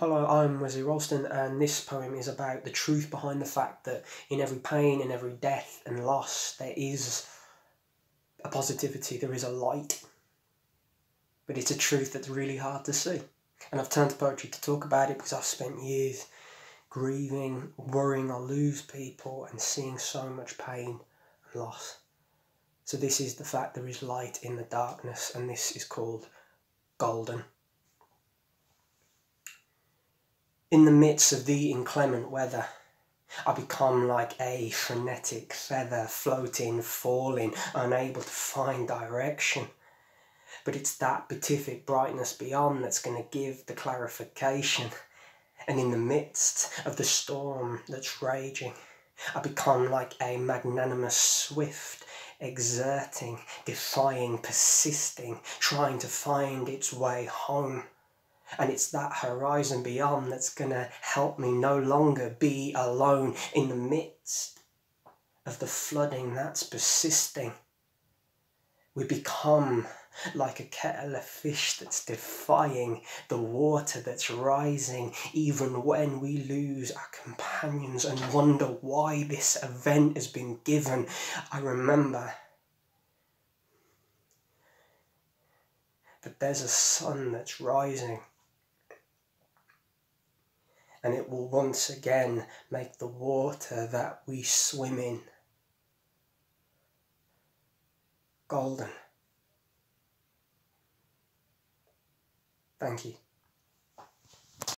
Hello, I'm Wesley Rolston, and this poem is about the truth behind the fact that in every pain, in every death and loss, there is a positivity, there is a light. But it's a truth that's really hard to see. And I've turned to poetry to talk about it because I've spent years grieving, worrying I'll lose people, and seeing so much pain and loss. So, this is the fact there is light in the darkness, and this is called golden. In the midst of the inclement weather, I become like a frenetic feather floating, falling, unable to find direction. But it's that beatific brightness beyond that's going to give the clarification. And in the midst of the storm that's raging, I become like a magnanimous swift, exerting, defying, persisting, trying to find its way home. And it's that horizon beyond that's going to help me no longer be alone in the midst of the flooding that's persisting. We become like a kettle of fish that's defying the water that's rising, even when we lose our companions and wonder why this event has been given. I remember that there's a sun that's rising and it will once again make the water that we swim in golden. Thank you.